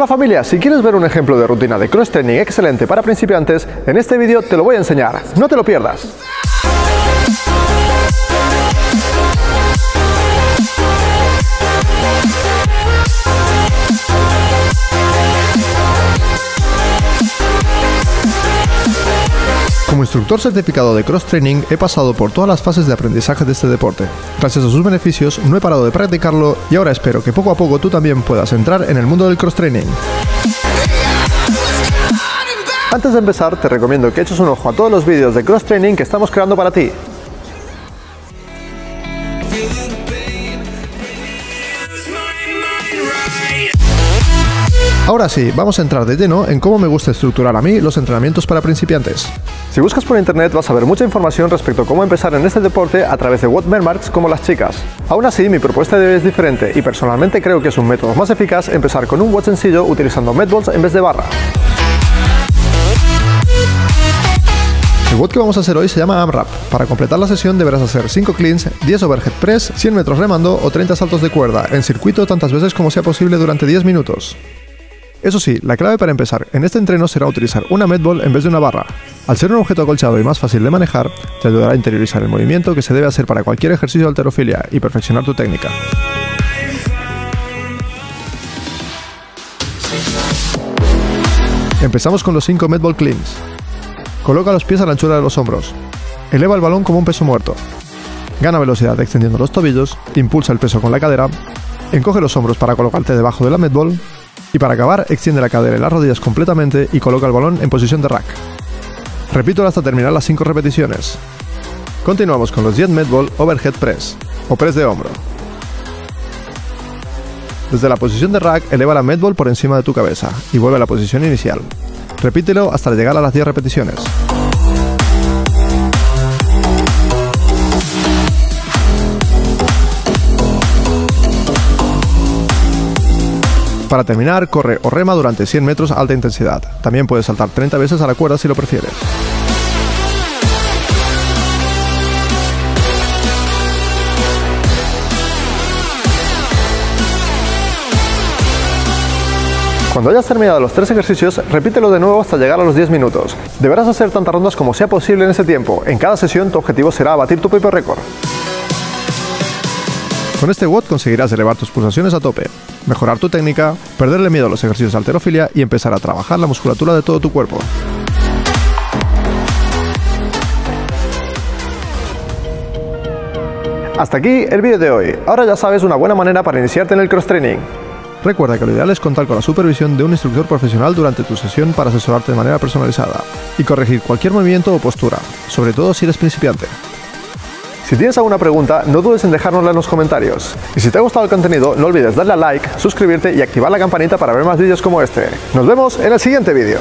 Hola familia, si quieres ver un ejemplo de rutina de cross training excelente para principiantes, en este vídeo te lo voy a enseñar. No te lo pierdas. Como instructor certificado de cross training he pasado por todas las fases de aprendizaje de este deporte. Gracias a sus beneficios no he parado de practicarlo y ahora espero que poco a poco tú también puedas entrar en el mundo del cross training. Antes de empezar te recomiendo que eches un ojo a todos los vídeos de cross training que estamos creando para ti. Ahora sí, vamos a entrar de lleno en cómo me gusta estructurar a mí los entrenamientos para principiantes. Si buscas por internet vas a ver mucha información respecto a cómo empezar en este deporte a través de What Marks como las chicas. Aún así, mi propuesta de hoy es diferente y personalmente creo que es un método más eficaz empezar con un WOD sencillo utilizando medballs en vez de barra. El WOD que vamos a hacer hoy se llama AMRAP. Para completar la sesión deberás hacer 5 cleans, 10 overhead press, 100 metros remando o 30 saltos de cuerda en circuito tantas veces como sea posible durante 10 minutos. Eso sí, la clave para empezar en este entreno será utilizar una medball en vez de una barra. Al ser un objeto acolchado y más fácil de manejar, te ayudará a interiorizar el movimiento que se debe hacer para cualquier ejercicio de alterofilia y perfeccionar tu técnica. Empezamos con los 5 medball cleans. Coloca los pies a la anchura de los hombros. Eleva el balón como un peso muerto. Gana velocidad extendiendo los tobillos, impulsa el peso con la cadera, encoge los hombros para colocarte debajo de la medball y para acabar, extiende la cadera y las rodillas completamente y coloca el balón en posición de rack. Repítelo hasta terminar las 5 repeticiones. Continuamos con los Jet Medball Overhead Press, o press de hombro. Desde la posición de rack, eleva la medball por encima de tu cabeza y vuelve a la posición inicial. Repítelo hasta llegar a las 10 repeticiones. Para terminar, corre o rema durante 100 metros alta intensidad. También puedes saltar 30 veces a la cuerda si lo prefieres. Cuando hayas terminado los tres ejercicios, repítelo de nuevo hasta llegar a los 10 minutos. Deberás hacer tantas rondas como sea posible en ese tiempo. En cada sesión tu objetivo será batir tu propio récord. Con este WOD conseguirás elevar tus pulsaciones a tope, mejorar tu técnica, perderle miedo a los ejercicios de alterofilia y empezar a trabajar la musculatura de todo tu cuerpo. Hasta aquí el vídeo de hoy. Ahora ya sabes una buena manera para iniciarte en el cross training. Recuerda que lo ideal es contar con la supervisión de un instructor profesional durante tu sesión para asesorarte de manera personalizada y corregir cualquier movimiento o postura, sobre todo si eres principiante. Si tienes alguna pregunta, no dudes en dejárnosla en los comentarios. Y si te ha gustado el contenido, no olvides darle a like, suscribirte y activar la campanita para ver más vídeos como este. Nos vemos en el siguiente vídeo.